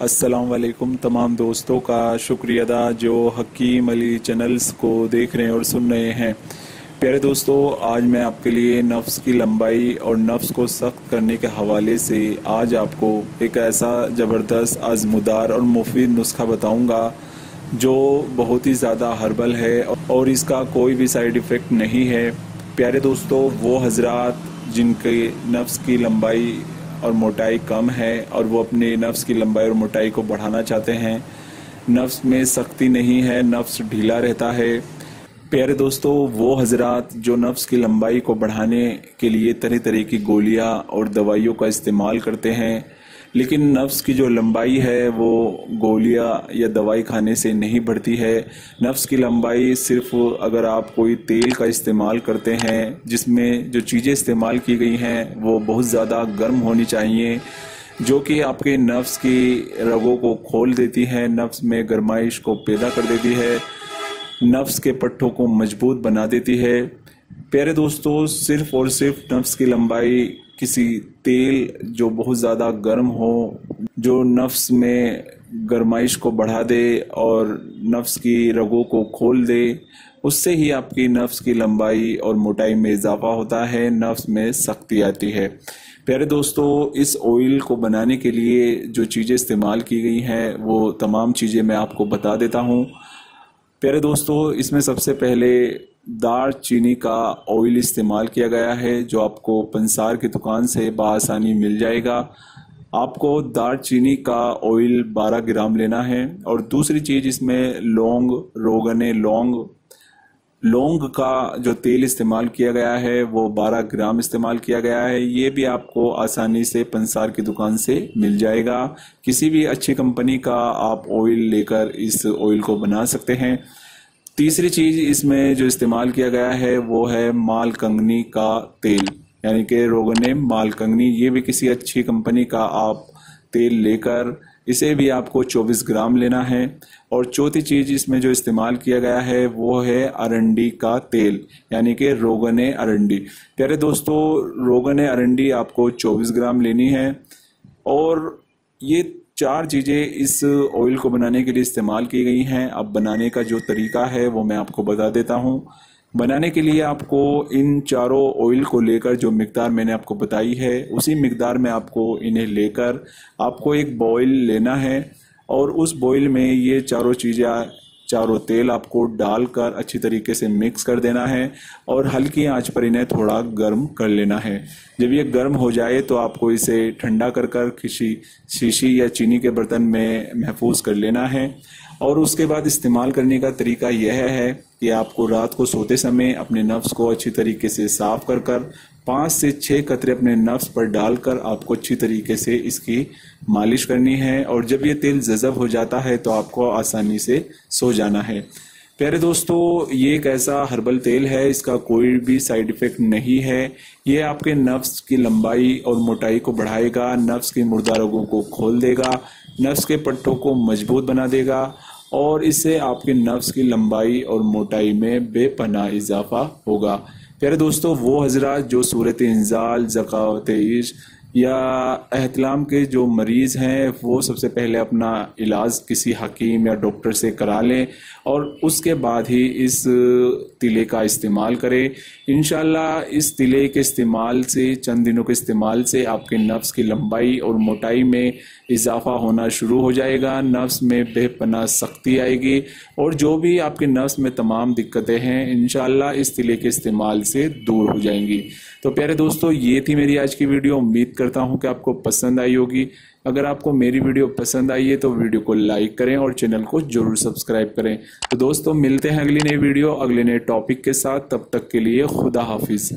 अस्सलाम वालेकुम तमाम दोस्तों का शुक्रिया अदा जो हकीम अली चैनल्स को देख रहे हैं और सुन रहे हैं। प्यारे दोस्तों, आज मैं आपके लिए नफ्स की लंबाई और नफ्स को सख्त करने के हवाले से आज आपको एक ऐसा ज़बरदस्त, आजमुदार और मुफीद नुस्खा बताऊँगा जो बहुत ही ज़्यादा हर्बल है और इसका कोई भी साइड इफ़ेक्ट नहीं है। प्यारे दोस्तों, वो हजरात जिनके नफ्स की लंबाई और मोटाई कम है और वो अपने नफ्स की लंबाई और मोटाई को बढ़ाना चाहते हैं। नफ्स में सख्ती नहीं है, नफ्स ढीला रहता है। प्यारे दोस्तों, वो हजरात जो नफ्स की लंबाई को बढ़ाने के लिए तरह तरह की गोलियाँ और दवाइयों का इस्तेमाल करते हैं लेकिन नफ्स की जो लंबाई है, वो गोलियाँ या दवाई खाने से नहीं बढ़ती है। नफ्स की लंबाई सिर्फ़ अगर आप कोई तेल का इस्तेमाल करते हैं, जिसमें जो चीज़ें इस्तेमाल की गई हैं, वो बहुत ज़्यादा गर्म होनी चाहिए, जो कि आपके नफ्स की रगों को खोल देती है, नफ्स में गरमाइश को पैदा कर देती है, नफ्स के पट्टों को मज़बूत बना देती है। प्यारे दोस्तों, सिर्फ़ और सिर्फ़ नफ्स की लंबाई, किसी तेल जो बहुत ज़्यादा गर्म हो, जो नफ्स में गरमाइश को बढ़ा दे और नफ्स की रगों को खोल दे, उससे ही आपकी नफ्स की लंबाई और मोटाई में इजाफा होता है, नफ्स में सख्ती आती है। प्यारे दोस्तों, इस ऑयल को बनाने के लिए जो चीज़ें इस्तेमाल की गई हैं, वो तमाम चीज़ें मैं आपको बता देता हूँ। प्यारे दोस्तों, इसमें सबसे पहले दार चीनी का ऑयल इस्तेमाल किया गया है, जो आपको पंसार की दुकान से बसानी मिल जाएगा। आपको दार चीनी का ऑयल 12 ग्राम लेना है और दूसरी चीज़ इसमें लौंग, रोगने, लौंग लौंग का जो तेल इस्तेमाल किया गया है, वो 12 ग्राम इस्तेमाल किया गया है। ये भी आपको आसानी से पंसार की दुकान से मिल जाएगा। किसी भी अच्छी कंपनी का आप ऑयल लेकर इस ऑयल को बना सकते हैं। तीसरी चीज़ इसमें जो इस्तेमाल किया गया है, वो है माल कंगनी का तेल। यानी कि रोगने माल कंगनी ये भी किसी अच्छी कंपनी का आप तेल लेकर इसे भी आपको 24 ग्राम लेना है। और चौथी चीज़ इसमें जो इस्तेमाल किया गया है, वो है अरंडी का तेल, यानी कि रोगन अरंडी। प्यारे दोस्तों, रोगन अरंडी आपको 24 ग्राम लेनी है। और ये चार चीज़ें इस ऑयल को बनाने के लिए इस्तेमाल की गई हैं। अब बनाने का जो तरीका है, वो मैं आपको बता देता हूँ। बनाने के लिए आपको इन चारों ऑयल को लेकर जो मकदार मैंने आपको बताई है, उसी मकदार में आपको इन्हें लेकर आपको एक बॉयल लेना है और उस बॉयल में ये चारों चीज़ें, चारों तेल आपको डालकर अच्छी तरीके से मिक्स कर देना है और हल्की आँच पर इन्हें थोड़ा गर्म कर लेना है। जब ये गर्म हो जाए तो आपको इसे ठंडा कर कर किसी शीशी या चीनी के बर्तन में महफूज कर लेना है। और उसके बाद इस्तेमाल करने का तरीका यह है कि आपको रात को सोते समय अपने नफ्स को अच्छी तरीके से साफ़ कर कर पाँच से छः कतरे अपने नफ्स पर डालकर आपको अच्छी तरीके से इसकी मालिश करनी है और जब ये तेल जज़ब हो जाता है तो आपको आसानी से सो जाना है। प्यारे दोस्तों, ये एक ऐसा हर्बल तेल है, इसका कोई भी साइड इफ़ेक्ट नहीं है। ये आपके नफ्स की लंबाई और मोटाई को बढ़ाएगा, नफ्स के मुर्दा रोगों को खोल देगा, नफ्स के पट्टों को मज़बूत बना देगा और इससे आपके नफ्स की लंबाई और मोटाई में बेपना इजाफा होगा। प्यारे दोस्तों, वो हजरा जो सूरत इंजाल जक़ावत इश्क या एहतलाम के जो मरीज़ हैं, वो सबसे पहले अपना इलाज किसी हकीम या डॉक्टर से करा लें और उसके बाद ही इस तिले का इस्तेमाल करें। इन इस तिले के इस्तेमाल से, चंद दिनों के इस्तेमाल से आपके नफ्स की लंबाई और मोटाई में इजाफा होना शुरू हो जाएगा। नफ्स में बेपना सख्ती आएगी और जो भी आपके नफ्स में तमाम दिक्कतें हैं इन इस तिले के इस्तेमाल से दूर हो जाएँगी। तो प्यारे दोस्तों, ये थी मेरी आज की वीडियो। उम्मीद करता हूँ कि आपको पसंद आई होगी। अगर आपको मेरी वीडियो पसंद आई है तो वीडियो को लाइक करें और चैनल को ज़रूर सब्सक्राइब करें। तो दोस्तों, मिलते हैं अगली नई वीडियो, अगले नए टॉपिक के साथ। तब तक के लिए खुदा हाफिज़।